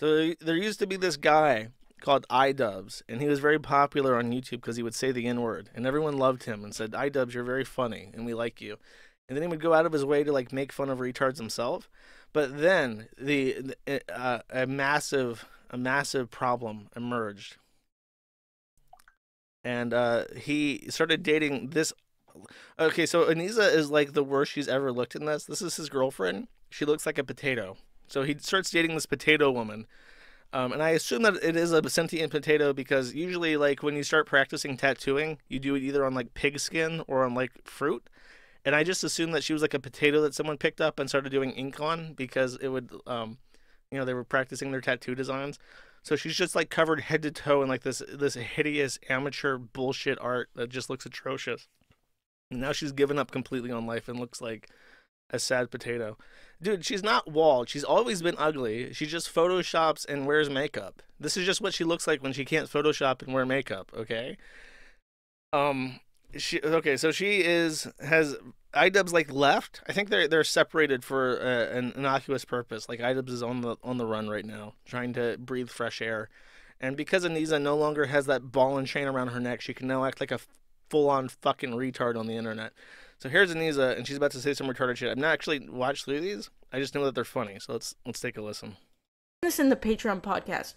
So there used to be this guy called iDubbbz, and he was very popular on YouTube because he would say the N word, and everyone loved him and said, "iDubbbz, you're very funny, and we like you." And then he would go out of his way to like make fun of retards himself. But then the uh, a massive a massive problem emerged, and uh, he started dating this. Okay, so Anisa is like the worst she's ever looked in this. This is his girlfriend. She looks like a potato. So he starts dating this potato woman um, and I assume that it is a sentient potato because usually, like when you start practicing tattooing, you do it either on like pig skin or on like fruit. And I just assumed that she was like a potato that someone picked up and started doing ink on because it would, um, you know, they were practicing their tattoo designs. So she's just like covered head to toe in like this this hideous amateur bullshit art that just looks atrocious. And now she's given up completely on life and looks like a sad potato. Dude, she's not walled. She's always been ugly. She just photoshops and wears makeup. This is just what she looks like when she can't photoshop and wear makeup, okay? Um she okay, so she is has iDubbbz like left. I think they're they're separated for uh, an innocuous purpose. Like iDubbbz is on the on the run right now, trying to breathe fresh air. And because Anisa no longer has that ball and chain around her neck, she can now act like a full on fucking retard on the internet. So here's Anisa, and she's about to say some retarded shit. I've not actually watched through these. I just know that they're funny. So let's let's take a listen. This in the Patreon podcast.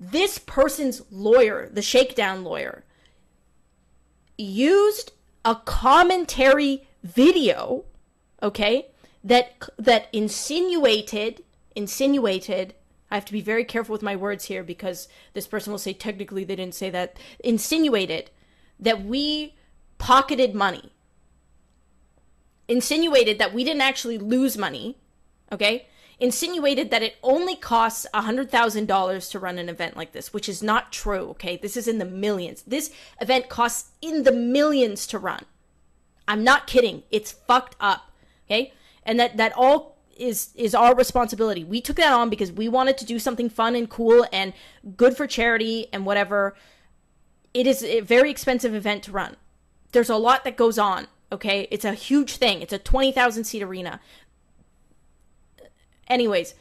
This person's lawyer, the shakedown lawyer, used a commentary video, okay, that that insinuated insinuated I have to be very careful with my words here because this person will say technically they didn't say that insinuated that we pocketed money insinuated that we didn't actually lose money, okay? Insinuated that it only costs $100,000 to run an event like this, which is not true, okay? This is in the millions. This event costs in the millions to run. I'm not kidding. It's fucked up, okay? And that that all is is our responsibility. We took that on because we wanted to do something fun and cool and good for charity and whatever. It is a very expensive event to run. There's a lot that goes on Okay, it's a huge thing. It's a 20,000 seat arena. Anyways,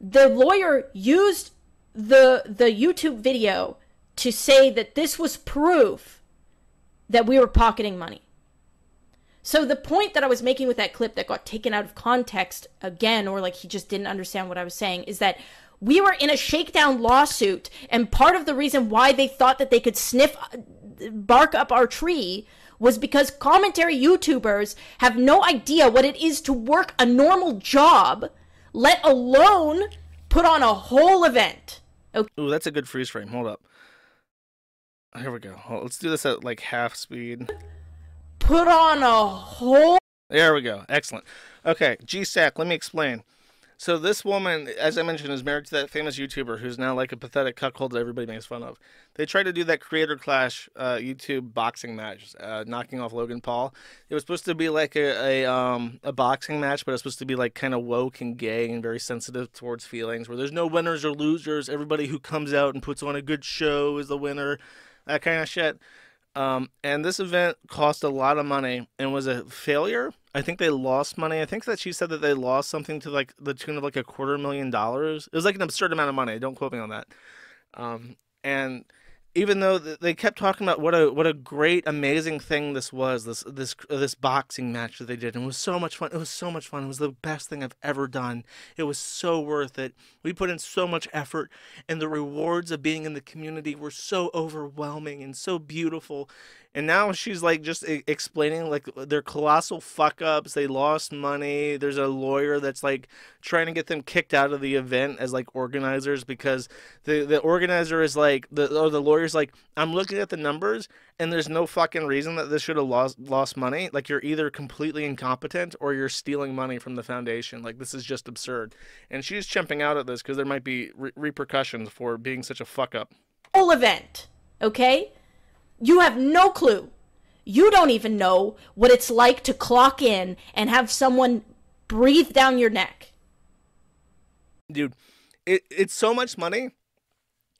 the lawyer used the the YouTube video to say that this was proof that we were pocketing money. So the point that I was making with that clip that got taken out of context again or like he just didn't understand what I was saying is that we were in a shakedown lawsuit and part of the reason why they thought that they could sniff uh, bark up our tree was because commentary YouTubers have no idea what it is to work a normal job, let alone put on a whole event. Okay. Ooh, that's a good freeze frame. Hold up. Here we go. let's do this at like half speed. Put on a whole. There we go. Excellent. Okay, GSAC, let me explain. So this woman, as I mentioned, is married to that famous YouTuber who's now like a pathetic cuckold that everybody makes fun of. They tried to do that Creator Clash uh, YouTube boxing match, uh, knocking off Logan Paul. It was supposed to be like a a, um, a boxing match, but it's supposed to be like kind of woke and gay and very sensitive towards feelings, where there's no winners or losers. Everybody who comes out and puts on a good show is the winner. That kind of shit. Um, and this event cost a lot of money and was a failure. I think they lost money. I think that she said that they lost something to like the tune of like a quarter million dollars. It was like an absurd amount of money. Don't quote me on that. Um, and even though they kept talking about what a what a great amazing thing this was this this this boxing match that they did and it was so much fun it was so much fun it was the best thing I've ever done. It was so worth it. We put in so much effort and the rewards of being in the community were so overwhelming and so beautiful and now she's like just explaining like their colossal fuck ups they lost money there's a lawyer that's like trying to get them kicked out of the event as like organizers because the the organizer is like the or the lawyer's like i'm looking at the numbers and there's no fucking reason that this should have lost lost money. Like you're either completely incompetent or you're stealing money from the foundation. Like this is just absurd. And she's jumping out at this because there might be re- repercussions for being such a fuck up whole event okay you have no clue. You don't even know what it's like to clock in and have someone breathe down your neck. Dude, it, it's so much money.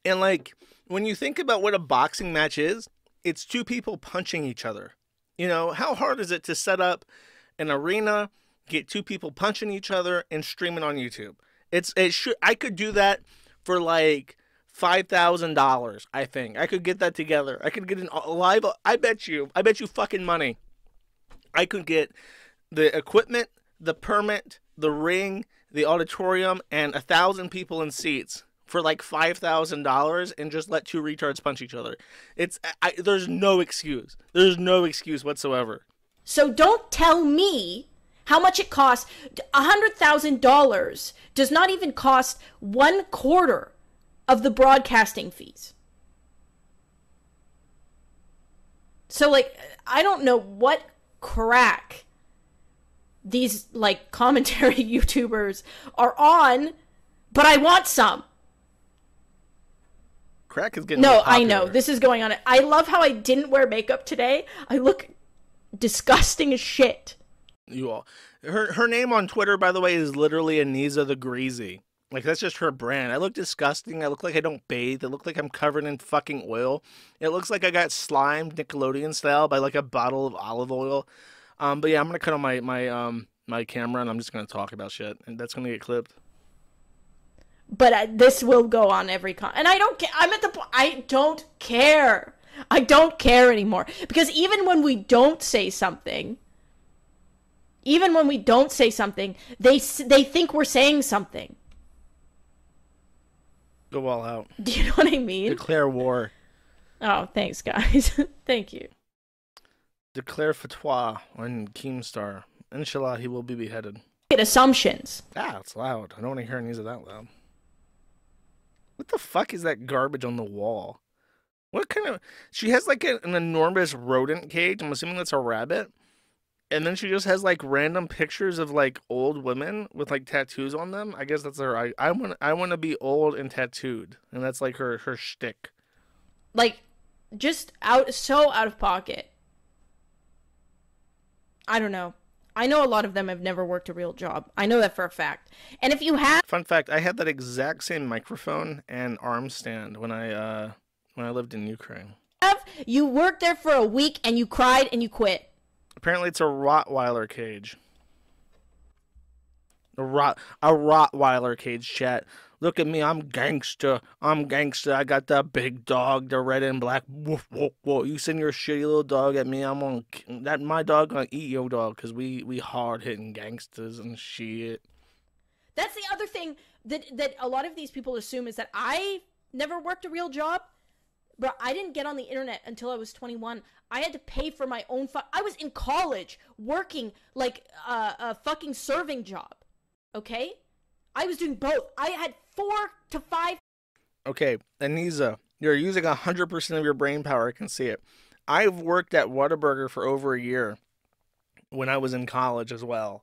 And like, when you think about what a boxing match is, it's two people punching each other. You know, how hard is it to set up an arena, get two people punching each other, and stream it on YouTube? It's it should I could do that for like five thousand dollars. I think I could get that together. I could get an a live. I bet you. I bet you fucking money. I could get the equipment, the permit, the ring, the auditorium, and a thousand people in seats for like five thousand dollars, and just let two retards punch each other. It's I, there's no excuse. There's no excuse whatsoever. So don't tell me how much it costs. $100,000 does not even cost one quarter of the broadcasting fees. So, like, I don't know what crack these, like, commentary YouTubers are on, but I want some. Crack is getting No, I know. This is going on. I love how I didn't wear makeup today. I look disgusting as shit. you all. Her her name on Twitter, by the way, is literally Anisa the Greasy. Like that's just her brand. I look disgusting. I look like I don't bathe. I look like I'm covered in fucking oil. It looks like I got slimed Nickelodeon style by like a bottle of olive oil. Um, but yeah, I'm gonna cut on my my um my camera and I'm just gonna talk about shit, and that's gonna get clipped. but this will go on every con and i don't care i'm at the i don't care i don't care anymore because even when we don't say something even when we don't say something they they think we're saying something Go all out. do you know what i mean Declare war. oh thanks guys thank you Declare fatwa on Keemstar. Inshallah, he will be beheaded. Get assumptions Ah, it's loud. I don't want to hear any of that loud. What the fuck is that garbage on the wall? What kind of? She has like a, an enormous rodent cage. I'm assuming that's a rabbit. And then she just has like random pictures of like old women with like tattoos on them. I guess that's her. I I want I want to be old and tattooed, and that's like her her shtick. like just out so out of pocket i don't know i know a lot of them have never worked a real job i know that for a fact and if you have Fun fact: I had that exact same microphone and arm stand when I uh when I lived in Ukraine. you worked there for a week and you cried and you quit Apparently, it's a Rottweiler cage. A rot a Rottweiler cage chat. Look at me, I'm gangster. I'm gangster. I got that big dog, the red and black. Woof woof woof. You send your shitty little dog at me, I'm on that. My dog gonna eat your dog because we we hard hitting gangsters and shit. That's the other thing that that a lot of these people assume is that I never worked a real job. But I didn't get on the internet until I was 21. I had to pay for my own fu- I was in college working like uh, a fucking serving job. Okay? I was doing both. I had 4 to 5 Okay, Anisa, you're using 100% of your brain power. I can see it. I've worked at Whataburger for over a year when I was in college as well.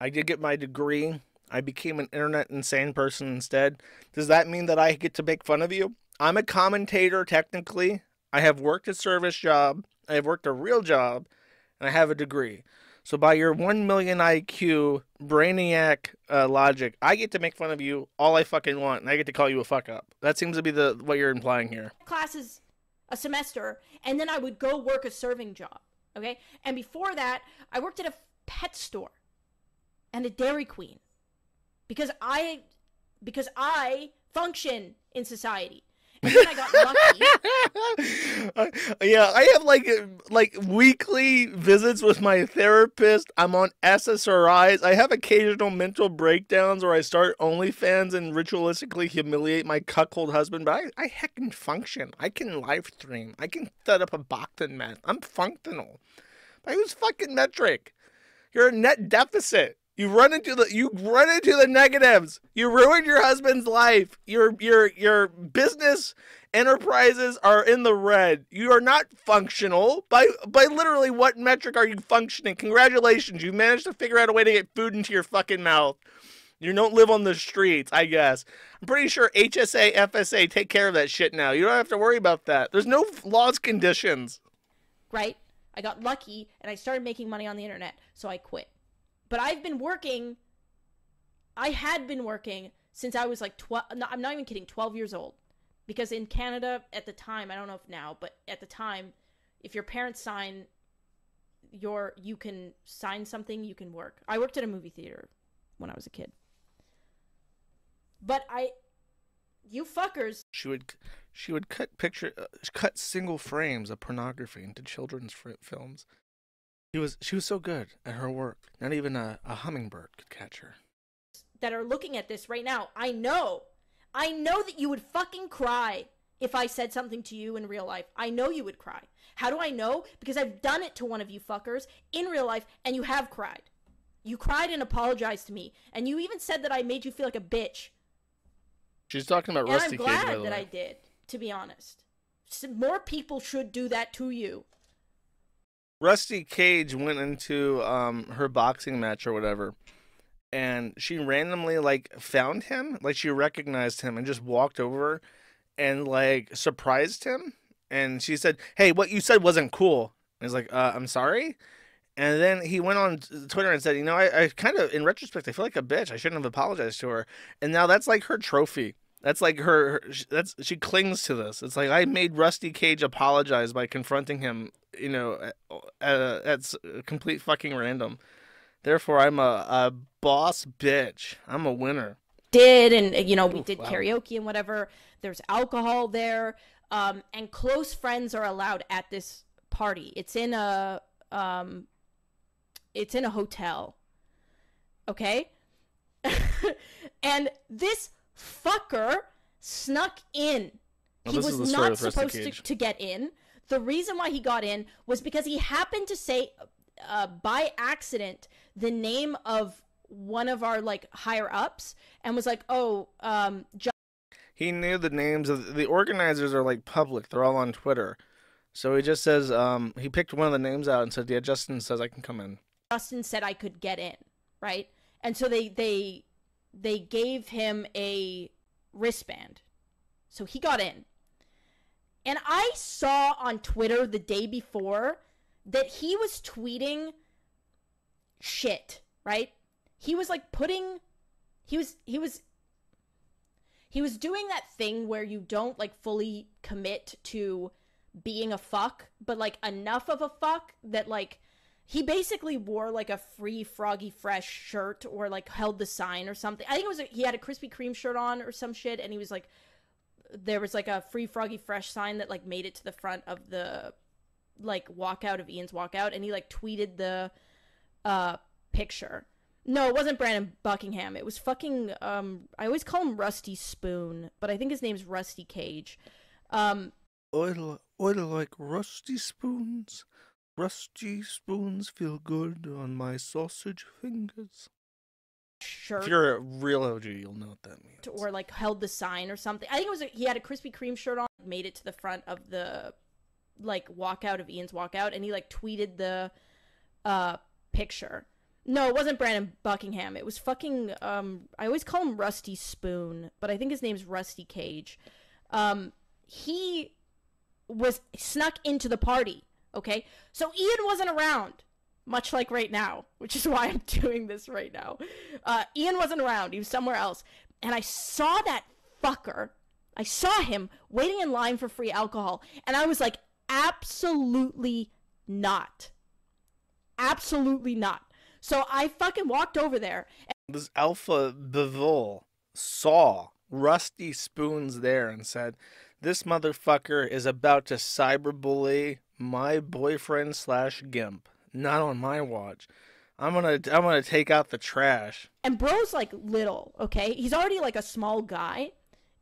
I did get my degree. I became an internet insane person instead. Does that mean that I get to make fun of you? I'm a commentator technically. I have worked a service job. I have worked a real job, and I have a degree. So by your 1 million IQ brainiac uh, logic, I get to make fun of you all I fucking want, and I get to call you a fuck up. That seems to be the what you're implying here. classes a semester and then I would go work a serving job. Okay? And before that, I worked at a pet store and a Dairy Queen. Because I because I function in society. And then I got lucky. yeah, I have like like weekly visits with my therapist. I'm on SSRIs. I have occasional mental breakdowns where I start OnlyFans and ritualistically humiliate my cuckold husband. But I, I heckin' function. I can live stream. I can set up a Bachman meth. I'm functional. By whose fucking metric? You're a net deficit. You run into the you run into the negatives. You ruined your husband's life. Your your your business enterprises are in the red. You are not functional. By by literally what metric are you functioning? Congratulations. You managed to figure out a way to get food into your fucking mouth. You don't live on the streets, I guess. I'm pretty sure HSA, FSA take care of that shit now. You don't have to worry about that. There's no laws conditions. right? I got lucky and I started making money on the internet, so I quit. But I've been working I had been working since I was like 12 no, I'm not even kidding, 12 years old. Because in Canada at the time, I don't know if now, but at the time, if your parents sign your you can sign something, you can work. I worked at a movie theater when I was a kid. But I, you fuckers, She would she would cut picture uh, cut single frames of pornography into children's films. She was she was so good at her work. Not even a, a hummingbird could catch her. that are looking at this right now, I know, I know that you would fucking cry if I said something to you in real life. I know you would cry. How do I know? Because I've done it to one of you fuckers in real life, and you have cried. You cried and apologized to me, and you even said that I made you feel like a bitch. She's talking about And Rusty I'm Cage, by glad the that way. I did, to be honest. More people should do that to you. Rusty Cage went into um her boxing match or whatever, and she randomly like found him, like she recognized him and just walked over and like surprised him. And she said, "Hey, what you said wasn't cool." And he's like, uh, "I'm sorry." And then he went on Twitter and said, "You know, I, I kind of, in retrospect, I feel like a bitch. I shouldn't have apologized to her." And now that's like her trophy. That's like her. her that's she clings to this. It's like I made Rusty Cage apologize by confronting him. You know, at, complete fucking random. Therefore, I'm a, a boss bitch. I'm a winner. did and you know we Ooh, did wow. karaoke and whatever there's alcohol there um and close friends are allowed at this party it's in a um it's in a hotel okay and this fucker snuck in Well, he was not supposed to, to get in the reason why he got in was because he happened to say uh, by accident the name of one of our like higher ups and was like oh um John He knew the names of the organizers are like public. They're all on Twitter. So he just says um he picked one of the names out and said, "Yeah, Justin says I can come in." Justin said I could get in right and so they they they gave him a wristband so he got in and I saw on Twitter the day before that he was tweeting shit, right? He was like putting he was he was he was doing that thing where you don't like fully commit to being a fuck, but like enough of a fuck that like he basically wore like a free froggy fresh shirt or like held the sign or something. I think it was a, he had a Krispy Kreme shirt on or some shit and he was like there was like a free froggy fresh sign that like made it to the front of the like walkout of Ian's walkout and he like tweeted the uh picture. No, it wasn't Brandon Buckingham. It was fucking um I always call him Rusty Spoon, but I think his name's Rusty Cage. Um Oil, oil like rusty spoons. Rusty spoons feel good on my sausage fingers. shirt If you're a real OG, you'll know what that means. or like held the sign or something. I think it was a, he had a Krispy Kreme shirt on, made it to the front of the like walkout of Ian's walkout, and he like tweeted the uh picture. No, it wasn't Brandon Buckingham. It was fucking um I always call him Rusty Spoon, but I think his name's Rusty Cage. Um he was snuck into the party, okay? So Ian wasn't around, much like right now, which is why I'm doing this right now. Uh Ian wasn't around. He was somewhere else. And I saw that fucker. I saw him waiting in line for free alcohol, and I was like absolutely not. Absolutely not. So I fucking walked over there This alpha bevol saw Rusty Spoons there and said, "This motherfucker is about to cyberbully my boyfriend slash gimp. Not on my watch. I'm gonna I'm gonna take out the trash." and bro's like little, okay? He's already like a small guy.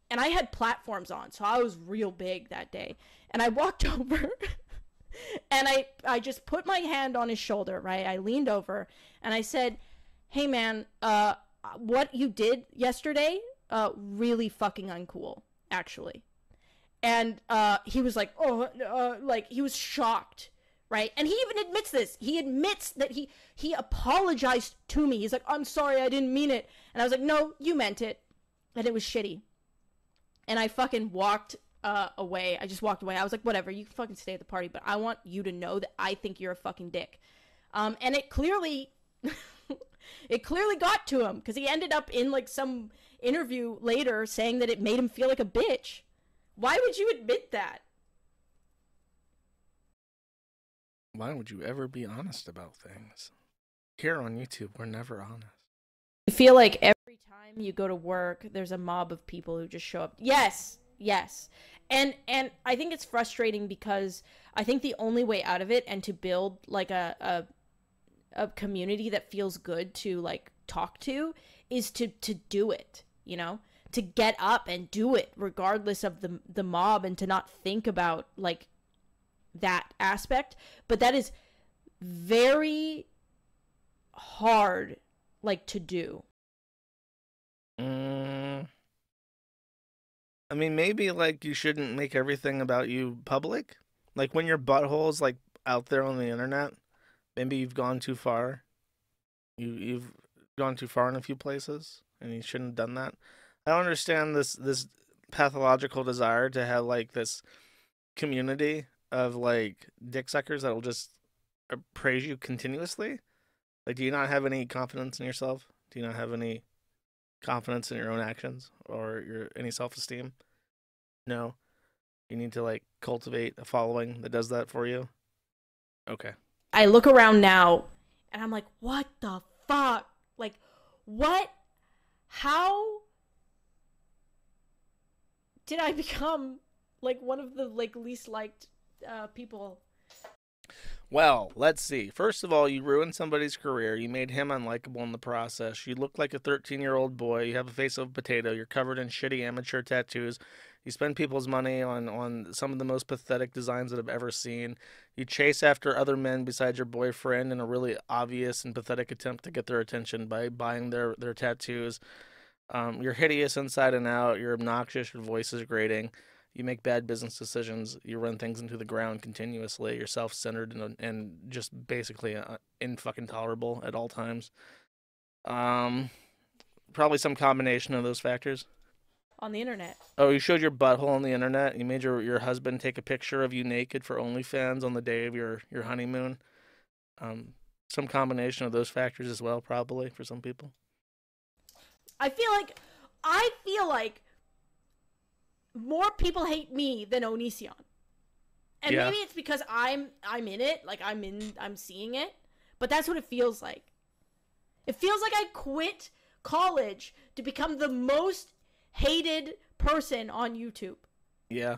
And I had platforms on, so I was real big that day. And I walked over and I I just put my hand on his shoulder, right? I leaned over and I said, "Hey man, uh what you did yesterday uh really fucking uncool, actually." And uh he was like, "Oh, uh, like he was shocked." Right? And he even admits this. He admits that he he apologized to me. He's like, "I'm sorry, I didn't mean it." And I was like, "No, you meant it." And it was shitty. And I fucking walked uh, away. I just walked away. I was like, whatever, you can fucking stay at the party, but I want you to know that I think you're a fucking dick. Um, and it clearly, it clearly got to him because he ended up in like some interview later saying that it made him feel like a bitch. Why would you admit that? Why would you ever be honest about things? Here on YouTube, we're never honest. I feel like every time you go to work, there's a mob of people who just show up. Yes, yes. And and I think it's frustrating because I think the only way out of it and to build like a a, a community that feels good to like talk to is to to do it, you know? To get up and do it regardless of the the mob and to not think about like that aspect, but that is very hard like to do. Mm, I mean, maybe like you shouldn't make everything about you public. Like when your butthole's like out there on the internet, maybe you've gone too far. You you've gone too far in a few places, and you shouldn't have done that. I don't understand this this pathological desire to have like this community of like dick suckers that'll just uh, praise you continuously. Like, do you not have any confidence in yourself? Do you not have any confidence in your own actions or your any self esteem? No. You need to like cultivate a following that does that for you. Okay. I look around now and I'm like, what the fuck? Like, what? How did I become like one of the like least liked uh, people? Well, let's see. First of all, you ruined somebody's career. You made him unlikable in the process. You look like a 13 year old boy. You have a face of a potato. You're covered in shitty amateur tattoos. You spend people's money on, on some of the most pathetic designs that I've ever seen. You chase after other men besides your boyfriend in a really obvious and pathetic attempt to get their attention by buying their, their tattoos. Um, you're hideous inside and out. You're obnoxious. Your voice is grating. You make bad business decisions. You run things into the ground continuously. You're self centered and, and just basically uh, in fucking tolerable at all times. Um, probably some combination of those factors. On the internet. Oh, you showed your butthole on the internet. You made your, your husband take a picture of you naked for OnlyFans on the day of your, your honeymoon. Um, some combination of those factors as well, probably for some people. I feel like I feel like more people hate me than Onision. And Yeah. maybe it's because I'm I'm in it, like I'm in I'm seeing it, but that's what it feels like. It feels like I quit college to become the most hated person on YouTube. Yeah.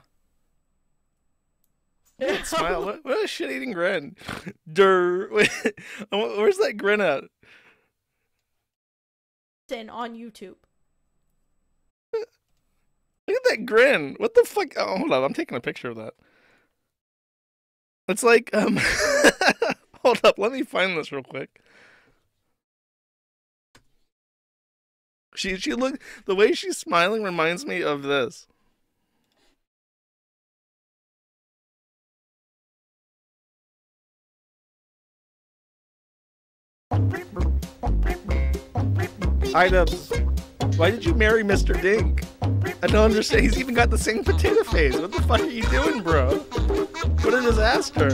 Smile. What, what a shit eating grin. Durr. Where's that grin at? Person on YouTube. Look at that grin. What the fuck? Oh, hold on. I'm taking a picture of that. It's like, um, hold up. Let me find this real quick. She, she look, the way she's smiling reminds me of this. Items. Why did you marry Mr. Dink? I don't understand. He's even got the same potato face. What the fuck are you doing, bro? What a disaster.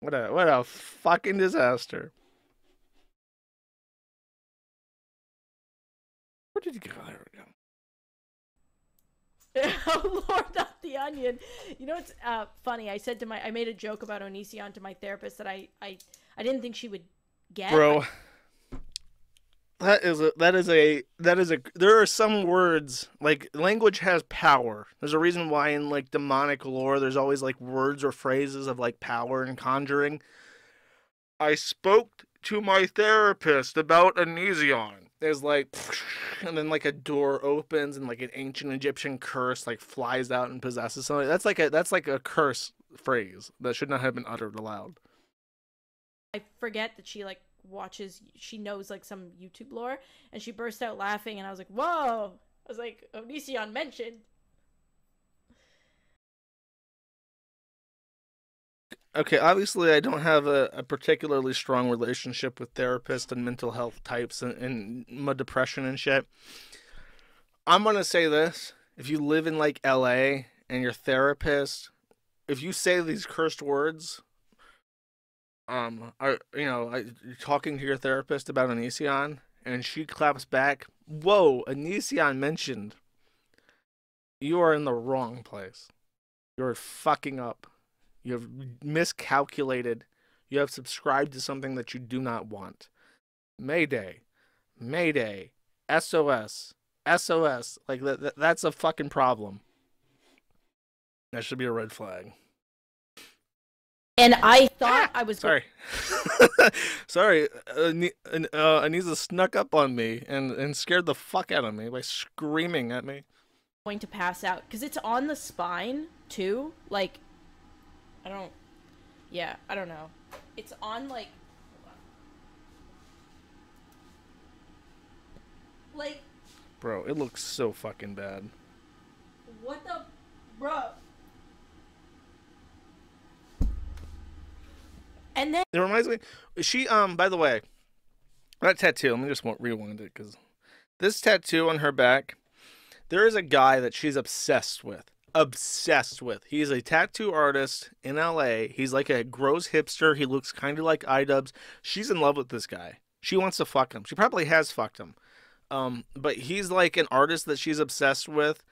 What a what a fucking disaster. Where did you go? There we go. oh Lord, not the onion. You know what's uh, funny? I said to my, I made a joke about Onision to my therapist that I, I, I didn't think she would get. Bro. That is a that is a that is a there are some words like language has power. There's a reason why in like demonic lore there's always like words or phrases of like power and conjuring. I spoke to my therapist about Onision. There's like and then like a door opens and like an ancient Egyptian curse like flies out and possesses something. That's like a that's like a curse phrase that should not have been uttered aloud. I forget that she like watches. She knows like some YouTube lore, and she burst out laughing, and I was like, "Whoa!" I was like, "Onision mentioned." Okay, obviously, I don't have a, a particularly strong relationship with therapists and mental health types and, and my depression and shit. I'm gonna say this: if you live in like LA and your therapist, if you say these cursed words, um, are you know, I, talking to your therapist about Onision, and she claps back, "Whoa, Onision mentioned." You are in the wrong place. You're fucking up. You have miscalculated. You have subscribed to something that you do not want. Mayday, Mayday, SOS, SOS. Like that, that that's a fucking problem. That should be a red flag. And I thought I was Sorry. Sorry. Uh, uh, Anisa snuck up on me and, and scared the fuck out of me by screaming at me. going to pass out because it's on the spine too. Like, I don't. Yeah, I don't know. It's on like. on. Like, Bro, it looks so fucking bad. what the, bro? And then It reminds me. She um. By the way, that tattoo. Let me just rewind it because this tattoo on her back. There is a guy that she's obsessed with. Obsessed with. He's a tattoo artist in LA. He's like a gross hipster. He looks kind of like iDubbbz. She's in love with this guy. She wants to fuck him. She probably has fucked him. Um, but he's like an artist that she's obsessed with.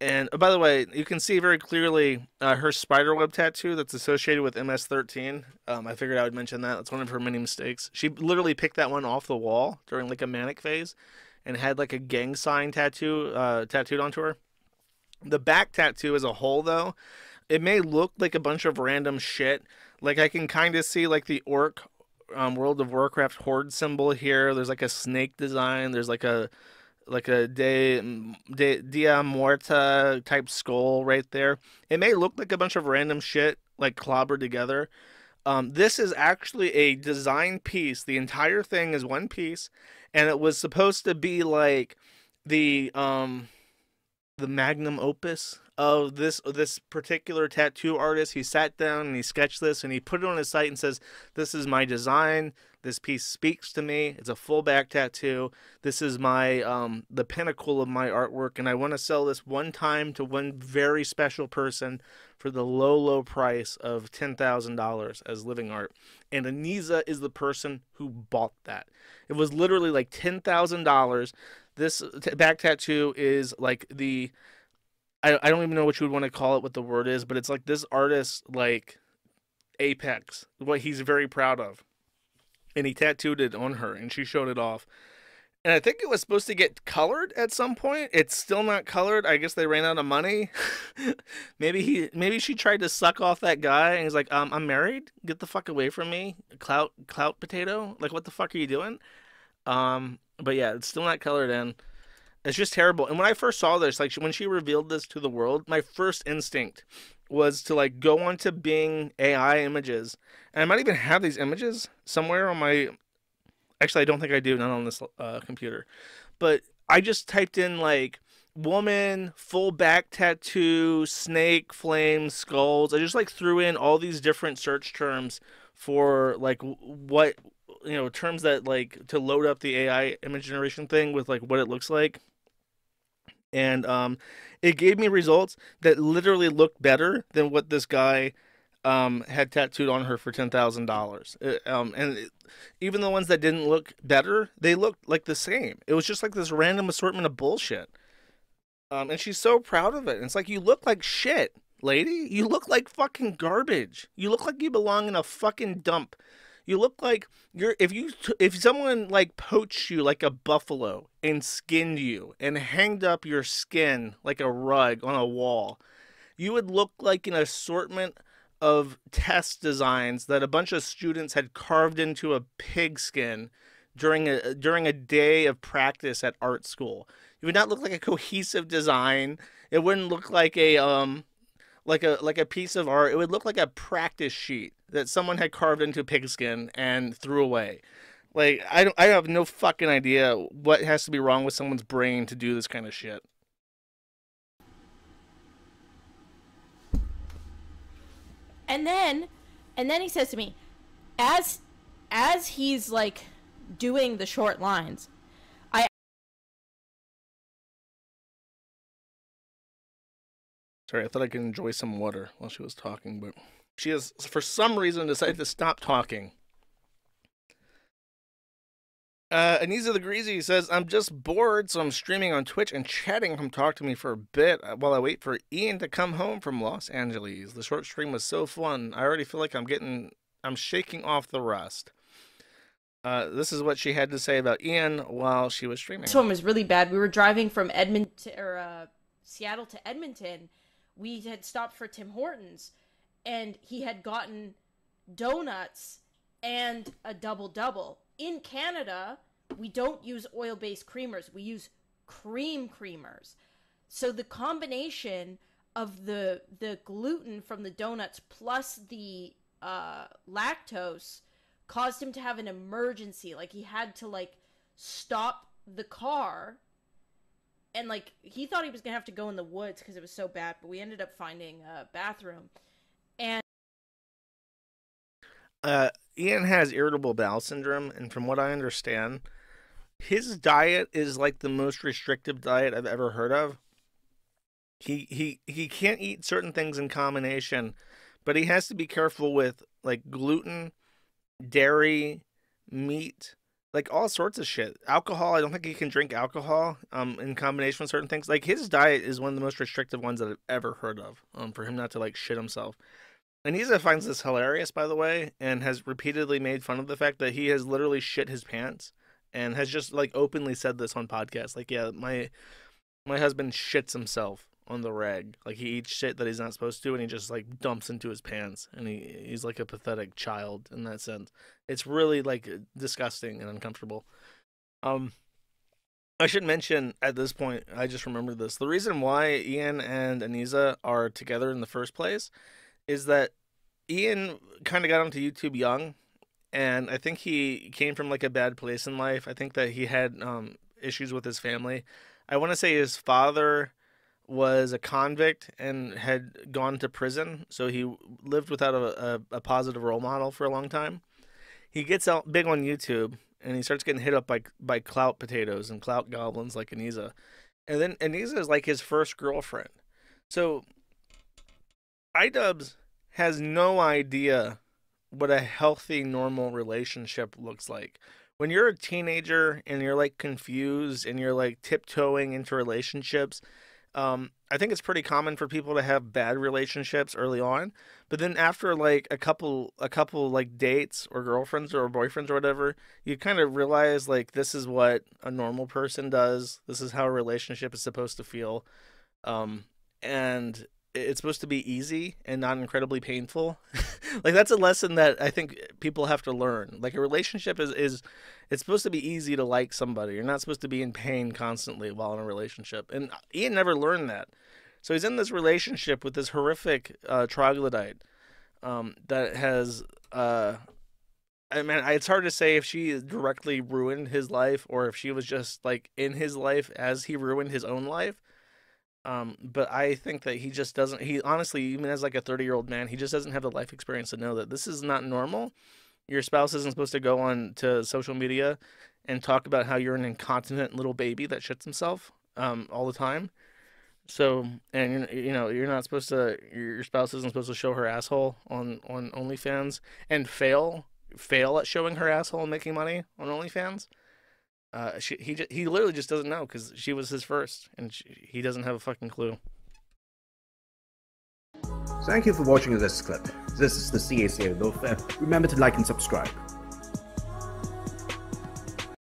And oh, by the way, you can see very clearly uh, her spiderweb tattoo that's associated with MS13. Um, I figured I would mention that. That's one of her many mistakes. She literally picked that one off the wall during like a manic phase, and had like a gang sign tattoo uh, tattooed onto her. The back tattoo as a whole, though, it may look like a bunch of random shit. Like I can kind of see like the orc um, World of Warcraft horde symbol here. There's like a snake design. There's like a like a de, de dia muerta type skull right there. It may look like a bunch of random shit like clobbered together. Um, this is actually a design piece. The entire thing is one piece, and it was supposed to be like the um the magnum opus of this this particular tattoo artist. He sat down and he sketched this and he put it on his site and says, "This is my design. This piece speaks to me. It's a full back tattoo. This is my um the pinnacle of my artwork, and I want to sell this one time to one very special person for the low low price of ten thousand dollars as living art." And Anisa is the person who bought that. It was literally like ten thousand dollars. This back tattoo is like the I, I don't even know what you would want to call it, what the word is, but it's like this artist like apex, what he's very proud of. And he tattooed it on her and she showed it off. And I think it was supposed to get colored at some point. It's still not colored. I guess they ran out of money. maybe he maybe she tried to suck off that guy and he's like, um, I'm married. Get the fuck away from me. Clout clout potato. Like what the fuck are you doing? Um, but yeah, it's still not colored in. It's just terrible. And when I first saw this, like when she revealed this to the world, my first instinct was to like go onto Bing AI images, and I might even have these images somewhere on my. Actually, I don't think I do, not on this uh, computer, but I just typed in like woman, full back tattoo, snake, flames, skulls. I just like threw in all these different search terms for like what you know terms that like to load up the AI image generation thing with like what it looks like and um, it gave me results that literally looked better than what this guy um, had tattooed on her for ten thousand dollars. Um, and it, even the ones that didn't look better, they looked like the same. It was just like this random assortment of bullshit. Um, and she's so proud of it. And it's like you look like shit, lady. You look like fucking garbage. You look like you belong in a fucking dump. You look like you're if you if someone like poached you like a buffalo and skinned you and hanged up your skin like a rug on a wall, you would look like an assortment of test designs that a bunch of students had carved into a pigskin during a during a day of practice at art school. It would not look like a cohesive design. It wouldn't look like a um like a like a piece of art. It would look like a practice sheet that someone had carved into pigskin and threw away. Like I don't I have no fucking idea what has to be wrong with someone's brain to do this kind of shit. And then, and then he says to me, as as he's like doing the short lines, Sorry, I thought I could enjoy some water while she was talking, but she has for some reason decided to stop talking. Uh, Anisa the Greasy says, I'm just bored, so I'm streaming on Twitch and chatting come talk to me for a bit while I wait for Ian to come home from Los Angeles. The short stream was so fun. I already feel like I'm getting, I'm shaking off the rust. Uh, this is what she had to say about Ian while she was streaming. This one was really bad. We were driving from Edmonton or uh, Seattle to Edmonton. We had stopped for Tim Hortons, and he had gotten donuts and a double double. In Canada, we don't use oil based creamers. We use cream creamers. So the combination of the the gluten from the donuts plus the uh, lactose caused him to have an emergency. Like he had to like stop the car and like he thought he was gonna have to go in the woods because it was so bad but we ended up finding a bathroom. And uh, ian has irritable bowel syndrome and from what i understand his diet is like the most restrictive diet i've ever heard of. He he he can't eat certain things in combination but he has to be careful with like gluten dairy, meat, like all sorts of shit. Alcohol, I don't think he can drink alcohol um, in combination with certain things. Like his diet is one of the most restrictive ones that I've ever heard of um, for him not to like shit himself. Anisa finds this hilarious, by the way, and has repeatedly made fun of the fact that he has literally shit his pants and has just like openly said this on podcasts. Like, yeah, my my husband shits himself on the reg. Like he eats shit that he's not supposed to, and he just like dumps into his pants, and he he's like a pathetic child in that sense. It's really like disgusting and uncomfortable. Um, I should mention at this point, I just remembered this. The reason why Ian and Anisa are together in the first place is that Ian kind of got onto YouTube young, and I think he came from like a bad place in life. I think that he had um, issues with his family. I want to say his father was a convict and had gone to prison, so he lived without a, a, a, positive role model for a long time. He gets out big on YouTube and he starts getting hit up by by clout potatoes and clout goblins like Anisa. And then Anisa is like his first girlfriend. So iDubbbz has no idea what a healthy, normal relationship looks like. When you're a teenager and you're like confused and you're like tiptoeing into relationships, um, I think it's pretty common for people to have bad relationships early on, but then after like a couple a couple like dates or girlfriends or boyfriends or whatever, you kind of realize like this is what a normal person does. This is how a relationship is supposed to feel. Um, and it's supposed to be easy and not incredibly painful. like that's a lesson that I think people have to learn. Like a relationship is is it's supposed to be easy to like somebody. You're not supposed to be in pain constantly while in a relationship. And Ian never learned that. So he's in this relationship with this horrific uh, troglodyte um, that has. Uh, I mean, it's hard to say if she directly ruined his life or if she was just like in his life as he ruined his own life. Um, but I think that he just doesn't. He honestly, even as like a thirty year old man, he just doesn't have the life experience to know that this is not normal. Your spouse isn't supposed to go on to social media and talk about how you're an incontinent little baby that shits himself um, all the time. So, and you know, you're not supposed to. Your spouse isn't supposed to show her asshole on on OnlyFans and fail fail at showing her asshole and making money on OnlyFans. Uh, she, he he literally just doesn't know because she was his first, and she, he doesn't have a fucking clue. Thank you for watching this clip. This is the CACA Remember to like and subscribe.